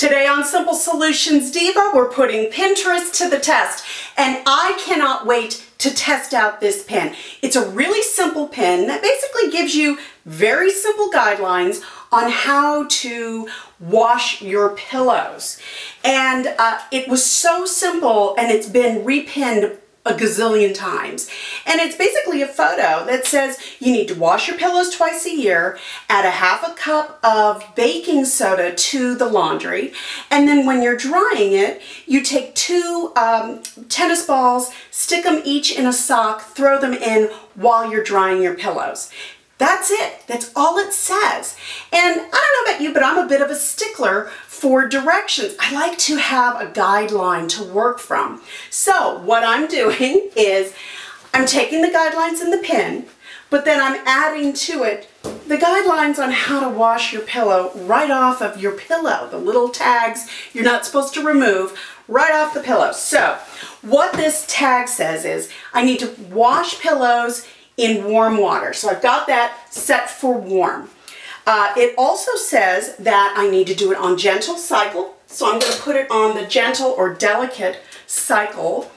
Today on Simple Solutions Diva, we're putting Pinterest to the test, and I cannot wait to test out this pin. It's a really simple pin that basically gives you very simple guidelines on how to wash your pillows. And uh, it was so simple, and it's been repinned a gazillion times. And it's basically a photo that says you need to wash your pillows twice a year, add a half a cup of baking soda to the laundry, and then when you're drying it, you take two um, tennis balls, stick them each in a sock, throw them in while you're drying your pillows. That's it. That's all it says. And I don't know about you, but I'm a bit of a stickler for directions. I like to have a guideline to work from. So what I'm doing is I'm taking the guidelines in the pin, but then I'm adding to it the guidelines on how to wash your pillow right off of your pillow, the little tags you're not supposed to remove right off the pillow. So what this tag says is I need to wash pillows in warm water. So I've got that set for warm. Uh, it also says that I need to do it on gentle cycle. So I'm going to put it on the gentle or delicate cycle.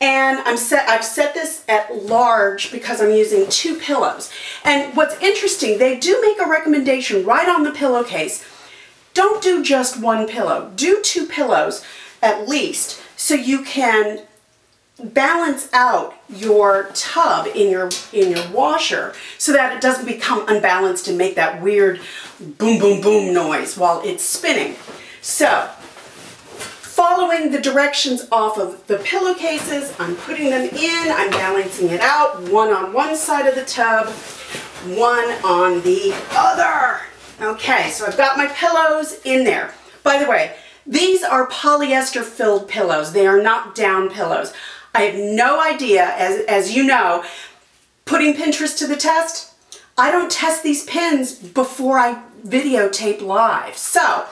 And I'm set, I've set this at large because I'm using two pillows. And what's interesting, they do make a recommendation right on the pillowcase. Don't do just one pillow. Do two pillows at least so you can balance out your tub in your in your washer so that it doesn't become unbalanced and make that weird boom boom boom noise while it's spinning. So following the directions off of the pillowcases, I'm putting them in, I'm balancing it out, one on one side of the tub, one on the other. Okay, so I've got my pillows in there. By the way, these are polyester filled pillows. They are not down pillows. I have no idea, as, as you know, putting Pinterest to the test, I don't test these pins before I videotape live. So,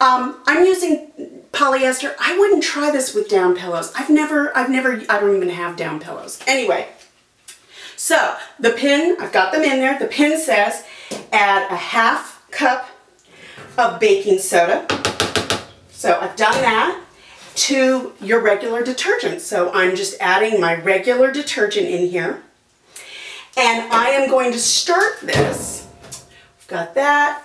um, I'm using polyester. I wouldn't try this with down pillows. I've never, I've never, I don't even have down pillows. Anyway, so the pin, I've got them in there. The pin says add a half cup of baking soda. So I've done that to your regular detergent. So I'm just adding my regular detergent in here. And I am going to start this. We've got that.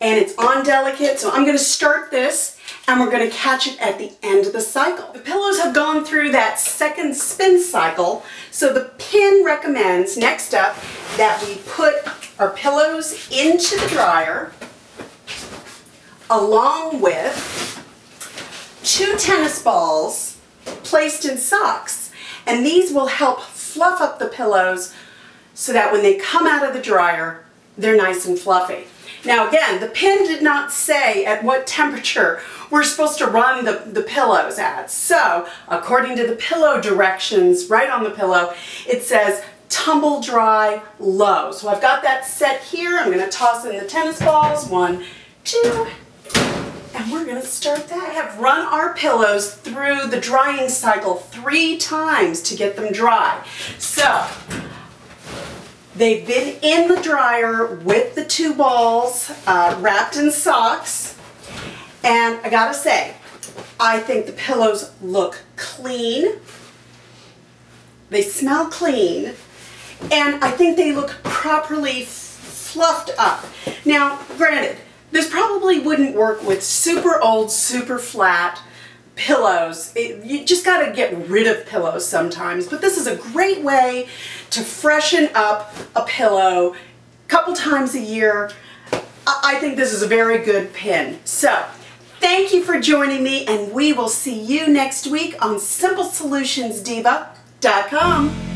And it's on delicate, so I'm going to start this and we're going to catch it at the end of the cycle. The pillows have gone through that second spin cycle, so the pin recommends next up that we put our pillows into the dryer along with two tennis balls placed in socks. And these will help fluff up the pillows so that when they come out of the dryer, they're nice and fluffy. Now again, the pin did not say at what temperature we're supposed to run the, the pillows at. So, according to the pillow directions right on the pillow, it says tumble dry low. So I've got that set here. I'm going to toss in the tennis balls. One, two, we're gonna start that. I have run our pillows through the drying cycle three times to get them dry. So, they've been in the dryer with the two balls uh, wrapped in socks. And I gotta say, I think the pillows look clean. They smell clean. And I think they look properly fluffed up. Now, granted, this probably wouldn't work with super old, super flat pillows. It, you just got to get rid of pillows sometimes, but this is a great way to freshen up a pillow a couple times a year. I think this is a very good pin. So, thank you for joining me, and we will see you next week on SimpleSolutionsDiva.com.